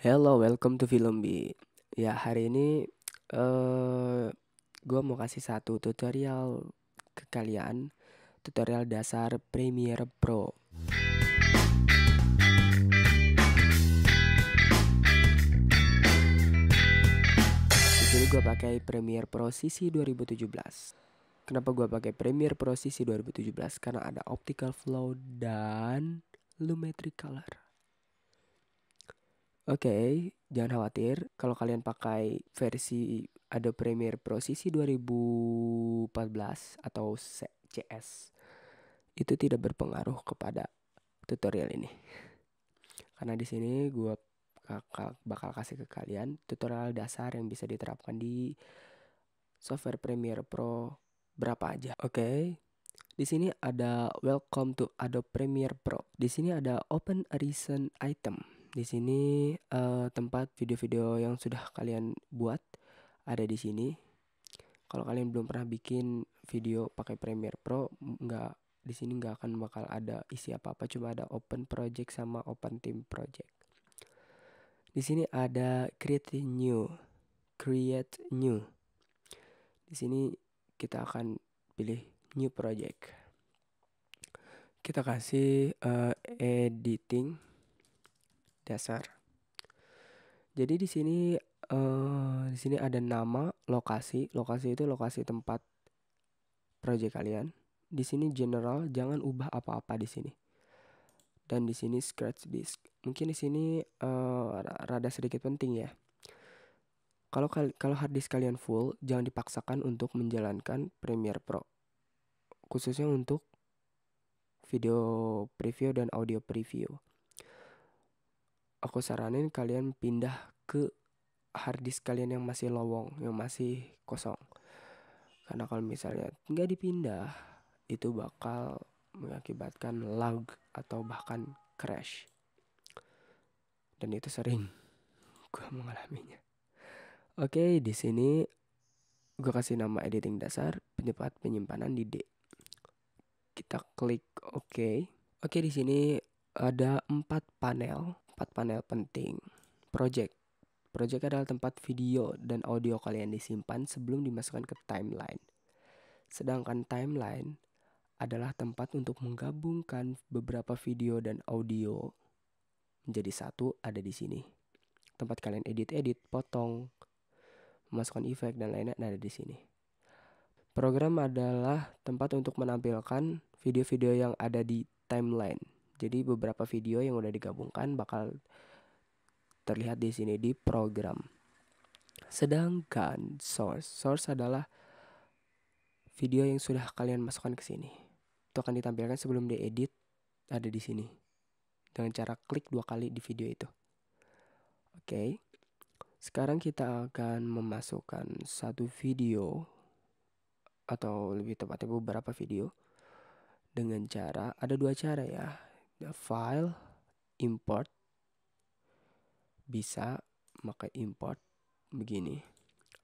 Hello, welcome to Film Beat. Ya, hari ini eh gua mau kasih satu tutorial ke kalian, tutorial dasar Premiere Pro. Di sini gua pakai Premiere Pro CC 2017. Kenapa gua pakai Premiere Pro CC 2017? Karena ada optical flow dan lumetri color. Oke, jangan khawatir kalau kalian pakai versi Adobe Premiere Pro CC 2014 atau CS itu tidak berpengaruh kepada tutorial ini. Karena di sini gua bakal, kasih ke kalian tutorial dasar yang bisa diterapkan di software Premiere Pro berapa aja. Oke. Di sini ada welcome to Adobe Premiere Pro. Di sini ada open a recent item. Di sini uh, tempat video-video yang sudah kalian buat ada di sini. Kalau kalian belum pernah bikin video pakai Premiere Pro, nggak di sini nggak akan bakal ada isi apa-apa, cuma ada open project sama open team project. Di sini ada create new, create new. Di sini kita akan pilih new project. Kita kasih uh, editing dasar. Jadi di sini uh, di sini ada nama, lokasi. Lokasi itu lokasi tempat project kalian. Di sini general, jangan ubah apa-apa di sini. Dan di sini scratch disk. Mungkin di sini uh, rada sedikit penting ya. Kalau kalau hard disk kalian full, jangan dipaksakan untuk menjalankan Premiere Pro. Khususnya untuk video preview dan audio preview aku saranin kalian pindah ke harddisk kalian yang masih lowong, yang masih kosong. Karena kalau misalnya nggak dipindah, itu bakal mengakibatkan lag atau bahkan crash. Dan itu sering gue mengalaminya. Oke, di sini gue kasih nama editing dasar penyebab penyimpanan di D. Kita klik OK. Oke, di sini ada empat panel empat panel penting. Project. Project adalah tempat video dan audio kalian disimpan sebelum dimasukkan ke timeline. Sedangkan timeline adalah tempat untuk menggabungkan beberapa video dan audio menjadi satu ada di sini. Tempat kalian edit-edit, potong, memasukkan efek dan lainnya ada di sini. Program adalah tempat untuk menampilkan video-video yang ada di timeline jadi beberapa video yang udah digabungkan bakal terlihat di sini di program. Sedangkan source, source adalah video yang sudah kalian masukkan ke sini. Itu akan ditampilkan sebelum diedit ada di sini. Dengan cara klik dua kali di video itu. Oke. Sekarang kita akan memasukkan satu video atau lebih tepatnya beberapa video dengan cara ada dua cara ya file import bisa pakai import begini.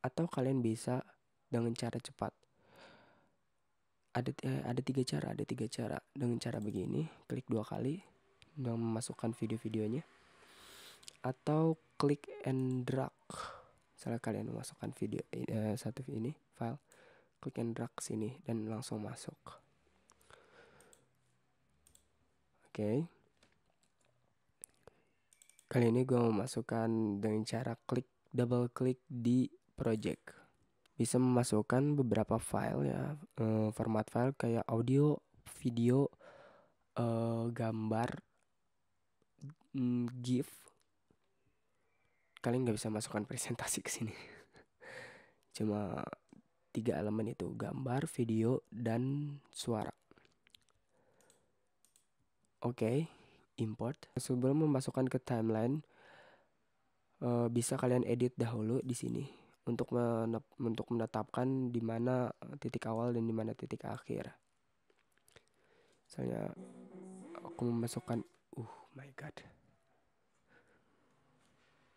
Atau kalian bisa dengan cara cepat. Ada eh, ada tiga cara ada tiga cara. Dengan cara begini klik dua kali dan memasukkan video-videonya. Atau klik and drag. Misalnya kalian memasukkan video eh, satu ini file. Klik and drag sini dan langsung masuk okay. kali ini gue mau masukkan dengan cara klik double klik di project. Bisa memasukkan beberapa file ya uh, format file kayak audio video uh, gambar mm, gif. Kalian nggak bisa masukkan presentasi ke sini. Cuma tiga elemen itu gambar video dan suara Oke, import. Sebelum memasukkan ke timeline, uh, bisa kalian edit dahulu di sini untuk menep, untuk menetapkan di mana titik awal dan di mana titik akhir. Misalnya aku memasukkan, uh, my god.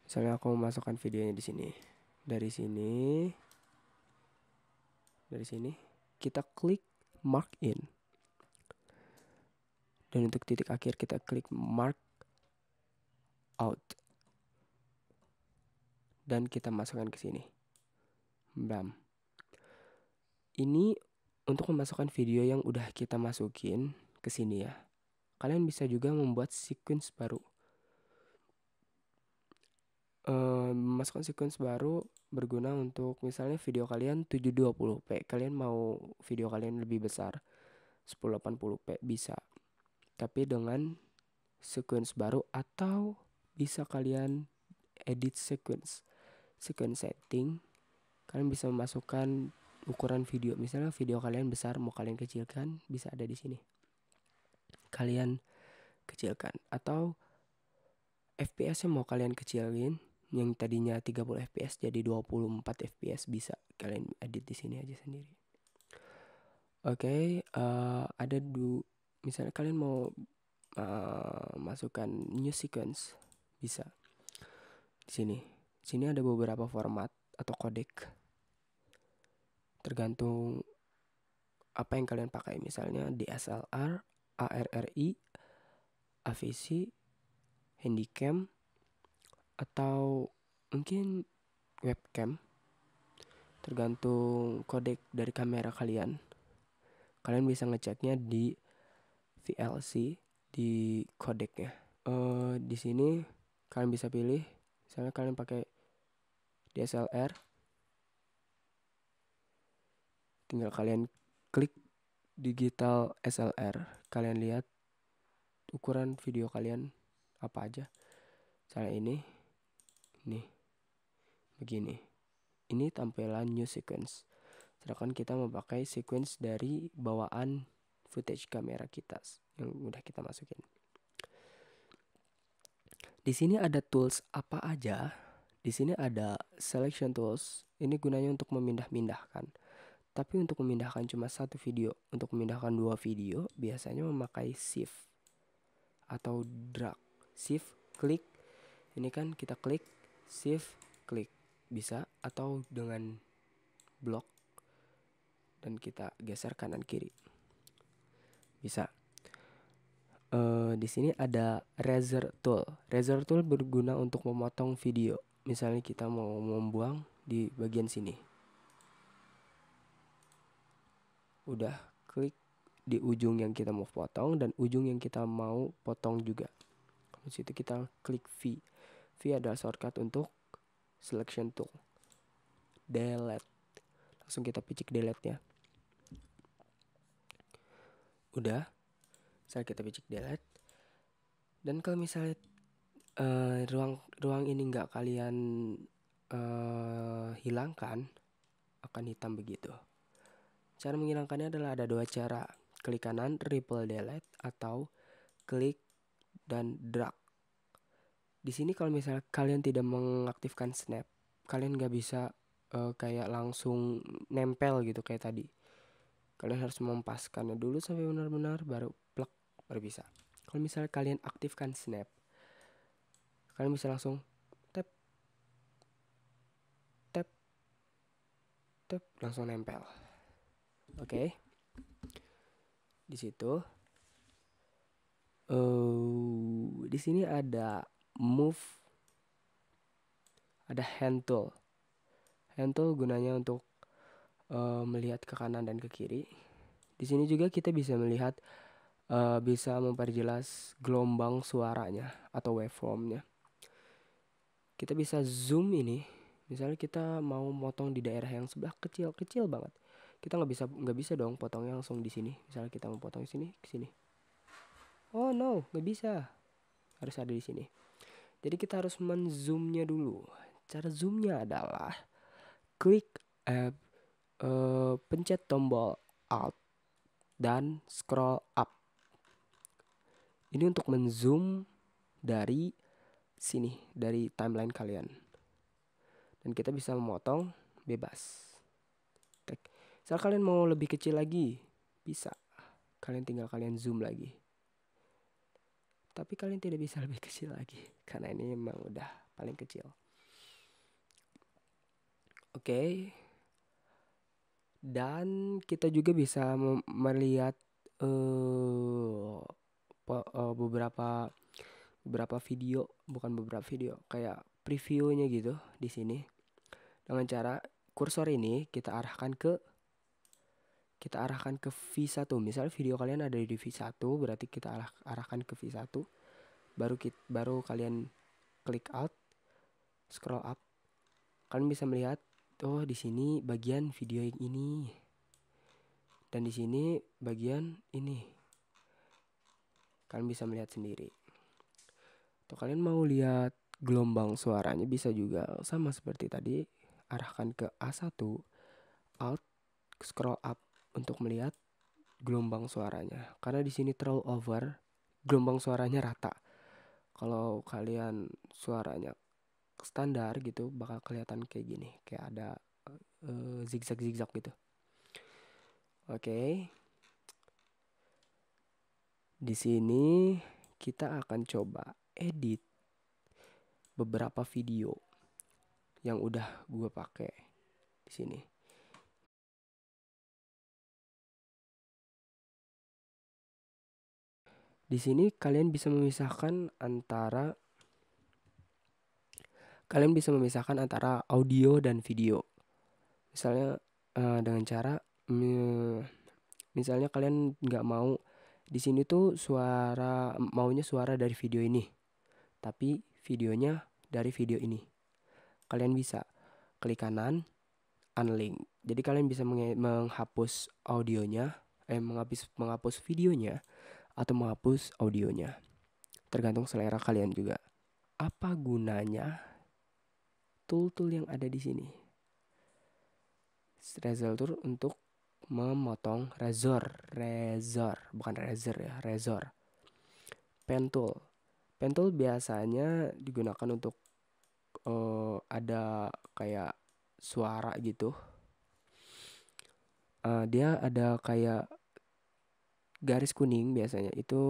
Misalnya aku memasukkan videonya di sini. Dari sini, dari sini kita klik mark in dan untuk titik akhir kita klik mark out dan kita masukkan ke sini. Bam. Ini untuk memasukkan video yang udah kita masukin ke sini ya. Kalian bisa juga membuat sequence baru. Uh, memasukkan sequence baru berguna untuk misalnya video kalian 720p. Kalian mau video kalian lebih besar 1080p bisa. Tapi dengan sequence baru atau bisa kalian edit sequence. Sequence setting kalian bisa memasukkan ukuran video. Misalnya video kalian besar mau kalian kecilkan bisa ada di sini. Kalian kecilkan atau FPS nya mau kalian kecilin yang tadinya 30 fps jadi 24 fps bisa kalian edit di sini aja sendiri. Oke, okay, uh, eh, ada du misalnya kalian mau uh, masukkan new sequence bisa. Di sini. Di sini ada beberapa format atau codec. Tergantung apa yang kalian pakai. Misalnya DSLR, ARRI, AVC, Handycam atau mungkin webcam. Tergantung kodek dari kamera kalian. Kalian bisa ngeceknya di VLC di kodeknya uh, di sini kalian bisa pilih misalnya kalian pakai DSLR tinggal kalian klik digital SLR kalian lihat ukuran video kalian apa aja. Misalnya ini nih begini. Ini tampilan new sequence. Sedangkan kita memakai sequence dari bawaan footage kamera kita yang udah kita masukin. Di sini ada tools apa aja? Di sini ada selection tools. Ini gunanya untuk memindah-mindahkan. Tapi untuk memindahkan cuma satu video untuk memindahkan dua video biasanya memakai shift atau drag. Shift klik. Ini kan kita klik shift klik. Bisa atau dengan blok dan kita geser kanan kiri bisa uh, di sini ada razor tool razor tool berguna untuk memotong video misalnya kita mau membuang di bagian sini udah klik di ujung yang kita mau potong dan ujung yang kita mau potong juga di situ kita klik V V adalah shortcut untuk selection tool. Delete. Langsung kita picik delete ya. Udah. Saya kita picik delete. Dan kalau misalnya uh, ruang ruang ini nggak kalian uh, hilangkan, akan hitam begitu. Cara menghilangkannya adalah ada dua cara. Klik kanan, ripple delete, atau klik dan drag di sini kalau misalnya kalian tidak mengaktifkan snap kalian nggak bisa uh, kayak langsung nempel gitu kayak tadi kalian harus mempaskannya dulu sampai benar-benar baru plek baru bisa. Kalau misalnya kalian aktifkan snap kalian bisa langsung tap tap tap langsung nempel. Oke? Okay. di situ uh, di sini ada move ada hand tool. Hand tool gunanya untuk uh, melihat ke kanan dan ke kiri. Di sini juga kita bisa melihat uh, bisa memperjelas gelombang suaranya atau waveformnya. Kita bisa zoom ini misalnya kita mau motong di daerah yang sebelah kecil kecil banget. Kita nggak bisa nggak bisa dong potongnya langsung di sini. Misalnya kita mau potong di sini ke sini. Oh no nggak bisa. Harus ada di sini. Jadi kita harus menzoomnya dulu. Cara zoomnya adalah klik uh, uh, pencet tombol Alt dan scroll up. Ini untuk menzoom dari sini, dari timeline kalian. Dan kita bisa memotong bebas. Misal kalian mau lebih kecil lagi, bisa. Kalian tinggal kalian zoom lagi tapi kalian tidak bisa lebih kecil lagi karena ini memang udah paling kecil oke okay. Dan kita juga bisa melihat uh, beberapa beberapa video bukan beberapa video kayak previewnya gitu di sini. Dengan cara kursor ini kita arahkan ke kita arahkan ke V1 misal video kalian ada di V1 berarti kita arah, arahkan ke V1 baru kita, baru kalian klik out scroll up. Kalian bisa melihat oh di sini bagian video yang ini. Dan di sini bagian ini. Kalian bisa melihat sendiri. Atau kalian mau lihat gelombang suaranya bisa juga. Sama seperti tadi arahkan ke A1 out scroll up untuk melihat gelombang suaranya. Karena di sini terlalu over gelombang suaranya rata. Kalau kalian suaranya standar gitu bakal kelihatan kayak gini kayak ada uh, zigzag zigzag gitu oke okay. di sini kita akan coba edit beberapa video yang udah gue pakai di sini. Di sini kalian bisa memisahkan antara kalian bisa memisahkan antara audio dan video. Misalnya uh, dengan cara misalnya kalian nggak mau di sini tuh suara maunya suara dari video ini, tapi videonya dari video ini. Kalian bisa klik kanan, unlink. Jadi kalian bisa menghapus audionya, eh menghapus menghapus videonya atau menghapus audionya. Tergantung selera kalian juga. Apa gunanya tool-tool yang ada di sini? Razor tool untuk memotong razor, razor, bukan razor ya, razor. Pen tool. Pen tool biasanya digunakan untuk uh, ada kayak suara gitu. Uh, dia ada kayak garis kuning biasanya itu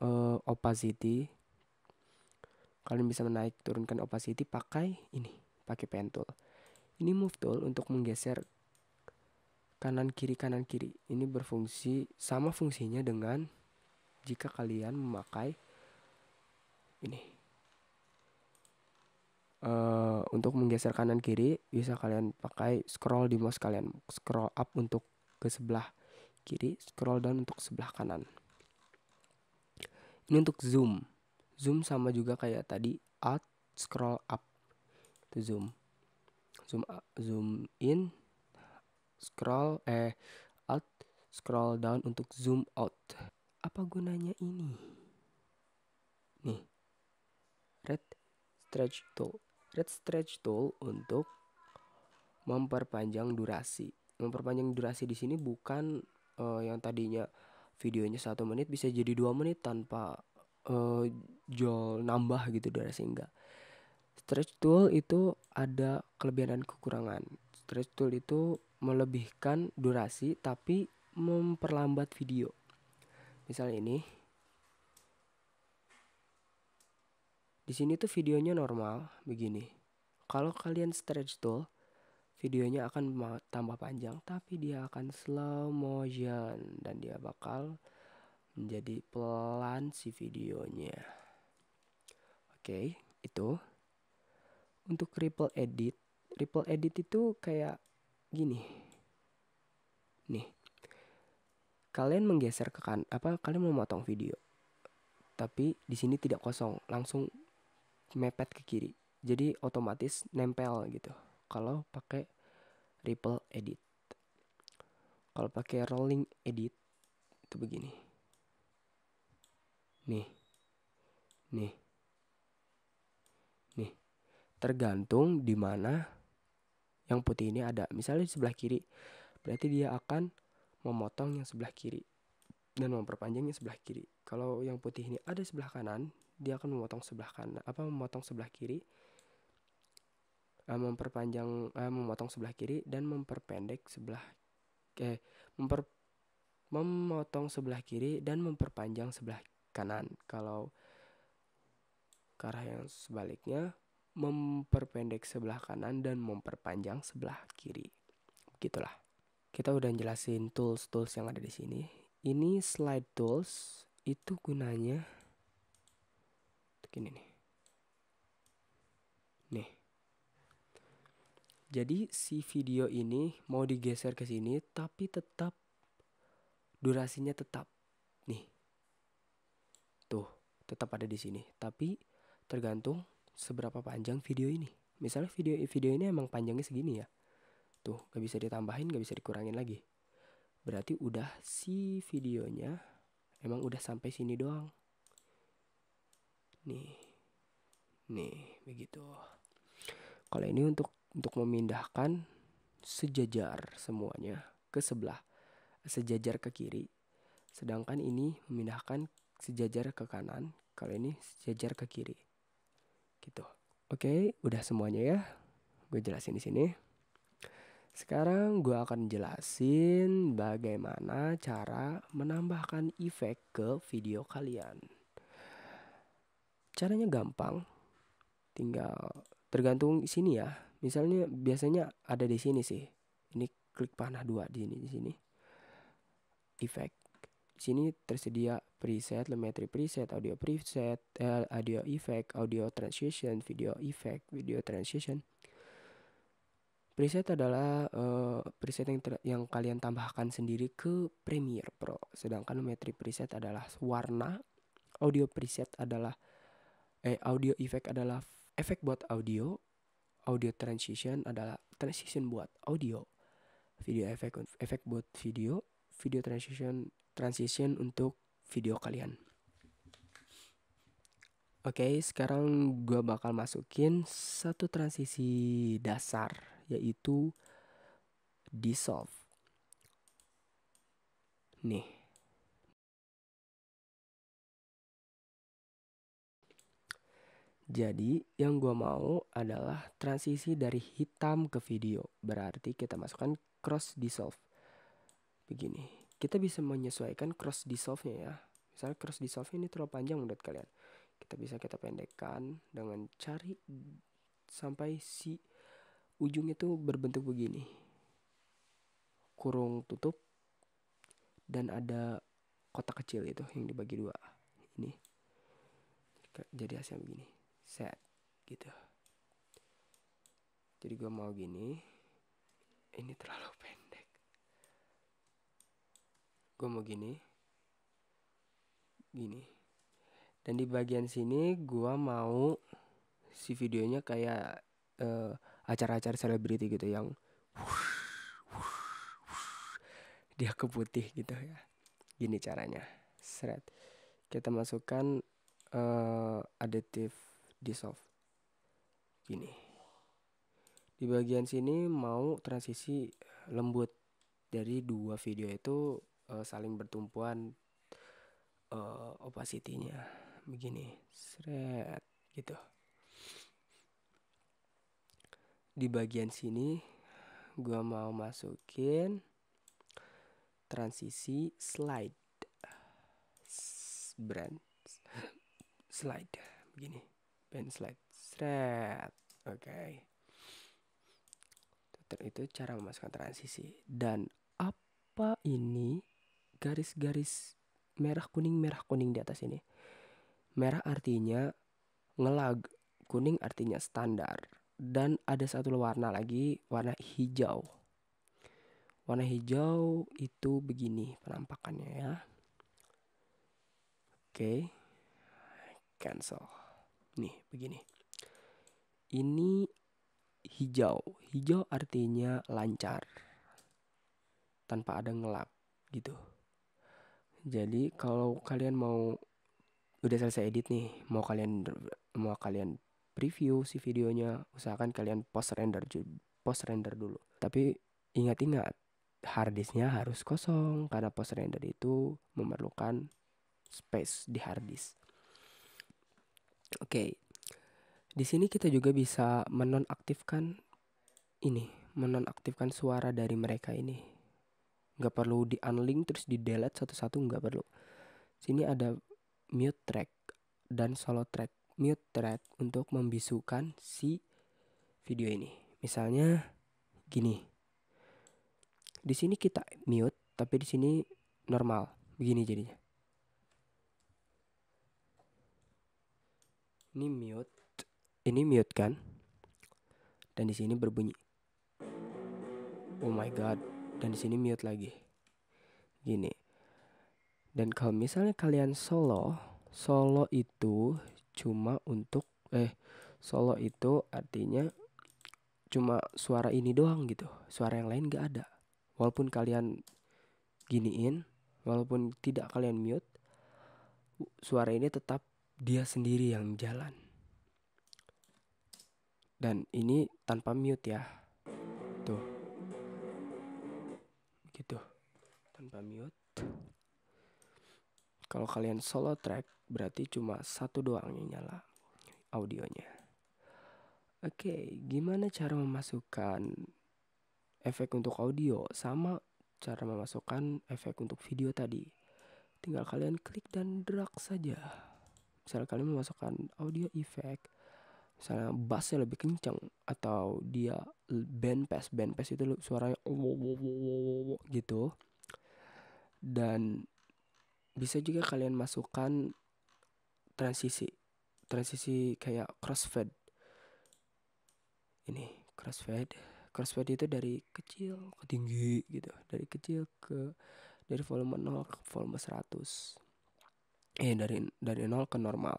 uh, opacity. Kalian bisa menaik turunkan opacity pakai ini, pakai pen tool. Ini move tool untuk menggeser kanan kiri kanan kiri. Ini berfungsi sama fungsinya dengan jika kalian memakai ini. Uh, untuk menggeser kanan kiri bisa kalian pakai scroll di mouse kalian. Scroll up untuk ke sebelah kiri scroll down untuk sebelah kanan. Ini untuk zoom. Zoom sama juga kayak tadi out scroll up itu zoom. Zoom up, zoom in scroll eh out scroll down untuk zoom out. Apa gunanya ini? Nih. Red stretch tool. Red stretch tool untuk memperpanjang durasi. Memperpanjang durasi di sini bukan uh, yang tadinya videonya satu menit bisa jadi dua menit tanpa uh, jual nambah gitu durasi enggak. Stretch tool itu ada kelebihan dan kekurangan. Stretch tool itu melebihkan durasi tapi memperlambat video. Misalnya ini Di sini tuh videonya normal begini. Kalau kalian stretch tool, videonya akan tambah panjang tapi dia akan slow motion dan dia bakal menjadi pelan si videonya. Oke, itu. Untuk ripple edit, ripple edit itu kayak gini. Nih. Kalian menggeser ke kan apa kalian memotong video. Tapi di sini tidak kosong, langsung mepet ke kiri jadi otomatis nempel gitu kalau pakai ripple edit kalau pakai rolling edit itu begini nih nih tergantung di mana yang putih ini ada. Misalnya di sebelah kiri berarti dia akan memotong yang sebelah kiri dan memperpanjang yang sebelah kiri. Kalau yang putih ini ada sebelah kanan dia akan memotong sebelah kanan apa memotong sebelah kiri uh, memperpanjang uh, memotong sebelah kiri dan memperpendek sebelah eh memper memotong sebelah kiri dan memperpanjang sebelah kanan. Kalau ke arah yang sebaliknya memperpendek sebelah kanan dan memperpanjang sebelah kiri begitulah kita udah jelasin tools tools yang ada di sini ini slide tools itu gunanya gini nih Nih. Jadi si video ini mau digeser ke sini tapi tetap durasinya tetap nih. Tuh, tetap ada di sini. Tapi tergantung seberapa panjang video ini. Misalnya video video ini emang panjangnya segini ya. Tuh, gak bisa ditambahin, gak bisa dikurangin lagi. Berarti udah si videonya emang udah sampai sini doang. Nih. Nih, begitu. Kalau ini untuk untuk memindahkan sejajar semuanya ke sebelah, sejajar ke kiri. Sedangkan ini memindahkan sejajar ke kanan, kalau ini sejajar ke kiri. Gitu. Oke, udah semuanya ya. Gue jelasin di sini. Sekarang gue akan jelasin bagaimana cara menambahkan efek ke video kalian. Caranya gampang. Tinggal tergantung sini ya. Misalnya biasanya ada di sini sih. Ini klik panah dua di sini di sini. Efek. Di sini tersedia preset, lemetri preset, audio preset, eh, audio effect, audio transition, video effect, video transition. Preset adalah uh, preset yang yang kalian tambahkan sendiri ke Premiere Pro. Sedangkan lemetri preset adalah warna, audio preset adalah eh audio effect adalah efek buat audio, audio transition adalah transition buat audio video efek efek buat video video transition transition untuk video kalian oke sekarang gue bakal masukin satu transisi dasar yaitu dissolve nih Jadi yang gue mau adalah transisi dari hitam ke video. Berarti kita masukkan cross dissolve. Begini. Kita bisa menyesuaikan cross dissolve-nya ya. Misalnya cross dissolve ini terlalu panjang menurut kalian. Kita bisa kita pendekkan dengan cari sampai si ujung itu berbentuk begini. Kurung tutup dan ada kotak kecil itu yang dibagi dua. Ini. Jadi hasilnya begini set gitu jadi gue mau gini ini terlalu gue mau gini. Gini. Dan di bagian sini gue mau si videonya kayak uh, acara-acara selebriti gitu yang dia ke putih gitu ya. Gini caranya. Seret. Kita masukkan uh, aditif dissolve. Gini. Di bagian sini mau transisi lembut. Dari dua video itu uh, saling bertumpuan uh, opacity-nya begini seret gitu di bagian sini gua mau masukin transisi slide brand slide begini pen slide Sret. Oke. Okay. Itu cara memasukkan transisi. Dan apa ini garis-garis merah kuning merah kuning di atas ini? Merah artinya ngelag, kuning artinya standar. Dan ada satu warna lagi, warna hijau. Warna hijau itu begini penampakannya ya. Oke. Okay. Cancel nih begini ini hijau hijau artinya lancar tanpa ada ngelap gitu jadi kalau kalian mau udah selesai edit nih mau kalian mau kalian preview si videonya usahakan kalian post render post render dulu tapi ingat-ingat harddisknya harus kosong karena post render itu memerlukan space di harddisk Oke. Di sini kita juga bisa menonaktifkan ini, menonaktifkan suara dari mereka ini. Nggak perlu di unlink terus di delete satu-satu nggak perlu. Sini ada mute track dan solo track. Mute track untuk membisukan si video ini. Misalnya gini. Di sini kita mute tapi di sini normal. Begini jadinya. ini mute ini mute kan dan di sini berbunyi oh my god dan di sini mute lagi. Gini. Dan kalau misalnya kalian solo solo itu cuma untuk eh solo itu artinya cuma suara ini doang gitu. Suara yang lain gak ada. Walaupun kalian giniin walaupun tidak kalian mute suara ini tetap dia sendiri yang jalan. Dan ini tanpa mute ya gitu. Tanpa mute. Kalau kalian solo track berarti cuma satu doang yang nyala audionya. Oke gimana cara memasukkan efek untuk audio? Sama cara memasukkan efek untuk video tadi. Tinggal kalian klik dan drag saja. Misalnya kalian memasukkan audio effect misalnya bassnya lebih kencang atau dia band pass band pass itu suaranya gitu. Dan bisa juga kalian masukkan transisi transisi kayak crossfade. Ini crossfade crossfade itu dari kecil ke tinggi gitu dari kecil ke dari volume 0 ke volume 100 eh dari dari 0 ke normal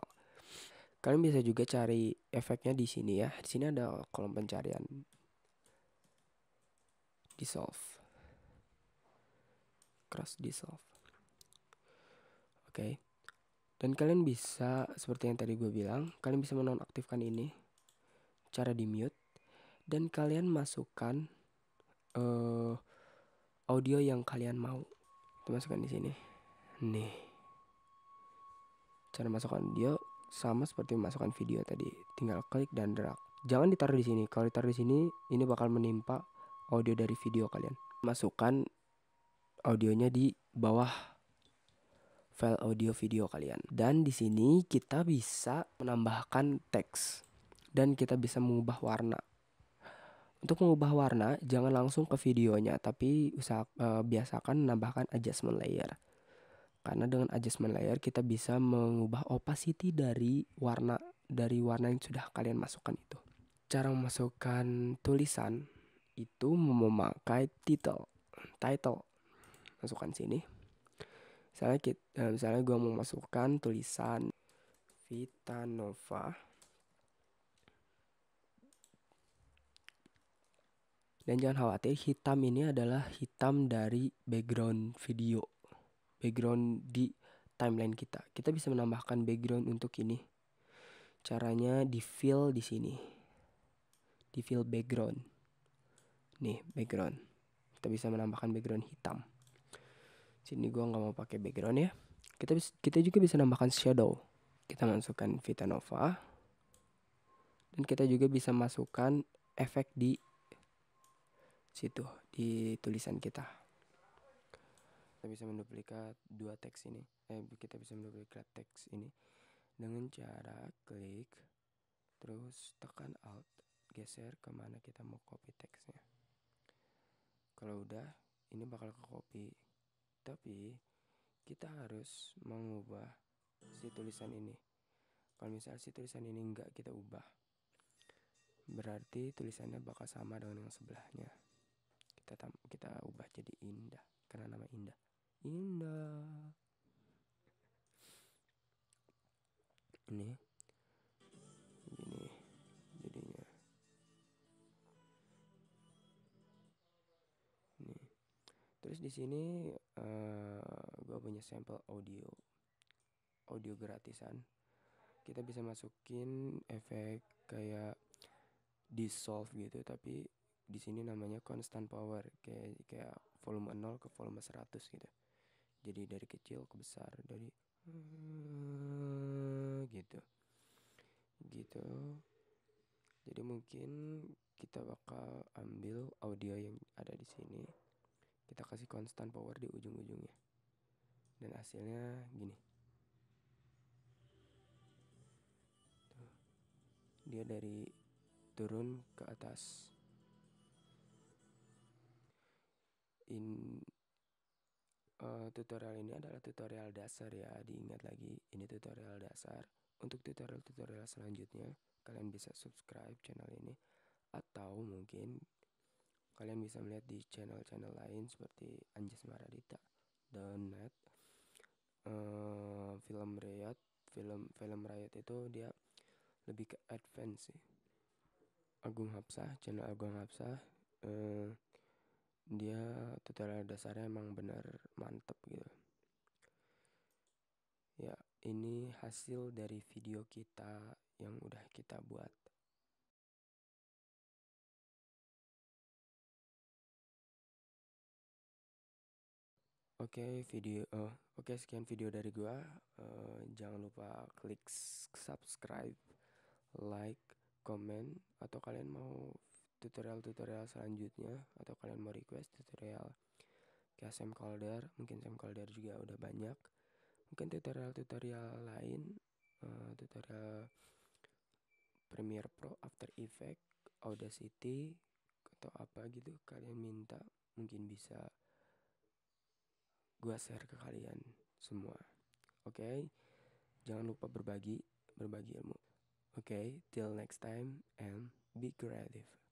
Kalian bisa juga cari efeknya di sini ya. Di sini ada kolom pencarian. Dissolve. Cross dissolve. Oke. Okay. Dan kalian bisa seperti yang tadi gue bilang, kalian bisa menonaktifkan ini. Cara di mute dan kalian masukkan uh, audio yang kalian mau. Kita masukkan di sini. Nih. Cara masukkan audio sama seperti memasukkan video tadi. Tinggal klik dan drag. Jangan ditaruh di sini. Kalau ditaruh di sini ini bakal menimpa audio dari video kalian. Masukkan audionya di bawah file audio video kalian. Dan di sini kita bisa menambahkan teks. Dan kita bisa mengubah warna. Untuk mengubah warna jangan langsung ke videonya tapi usaha uh, biasakan menambahkan adjustment layer karena dengan adjustment layer kita bisa mengubah opacity dari warna dari warna yang sudah kalian masukkan itu. Cara memasukkan tulisan itu memakai title. Title. Masukkan sini. Misalnya kita, eh, misalnya gue mau masukkan tulisan Vita Nova. Dan jangan khawatir, hitam ini adalah hitam dari background video background di timeline kita. Kita bisa menambahkan background untuk ini. Caranya di fill di sini. Di fill background. Nih, background. Kita bisa menambahkan background hitam. Sini gua nggak mau pakai background ya. Kita bisa, kita juga bisa menambahkan shadow. Kita masukkan Vita Nova. Dan kita juga bisa masukkan efek di situ di tulisan kita kita bisa menduplikat dua teks ini. Eh kita bisa menduplikat teks ini dengan cara klik terus tekan alt geser ke mana kita mau copy teksnya. Kalau udah ini bakal ke copy. Tapi kita harus mengubah si tulisan ini. Kalau misalnya si tulisan ini enggak kita ubah berarti tulisannya bakal sama dengan yang sebelahnya. Kita kita ubah jadi nama indah. Ini ini jadinya. Ini. Terus di sini uh, eh, gue punya sampel audio. Audio gratisan. Kita bisa masukin efek kayak dissolve gitu tapi di sini namanya constant power. Kayak kayak volume 0 ke volume 100 gitu jadi dari kecil ke besar dari uh, gitu. Gitu. Jadi mungkin kita bakal ambil audio yang ada di sini. Kita kasih constant power di ujung-ujungnya. Dan hasilnya gini. Dia dari turun ke atas. In uh, tutorial ini adalah tutorial dasar ya. Diingat lagi ini tutorial dasar. Untuk tutorial-tutorial selanjutnya kalian bisa subscribe channel ini. Atau mungkin kalian bisa melihat di channel-channel lain seperti Anjas Maradita, Donat, uh, film Riot, film film Riot itu dia lebih ke advance sih. Agung Hapsah, channel Agung Hapsah, uh, dia tutorial dasarnya emang bener mantep gitu. Ya, ini hasil dari video kita yang udah kita buat. Oke okay, video oh, oke okay, sekian video dari gua uh, jangan lupa klik subscribe like komen atau kalian mau tutorial-tutorial selanjutnya atau kalian mau request tutorial kayak Sam Calder mungkin Sam Calder juga udah banyak mungkin tutorial-tutorial lain uh, tutorial Premiere Pro After Effect Audacity atau apa gitu kalian minta mungkin bisa gue share ke kalian semua. Oke, okay? jangan lupa berbagi, berbagi ilmu. Oke, okay, till next time and be creative.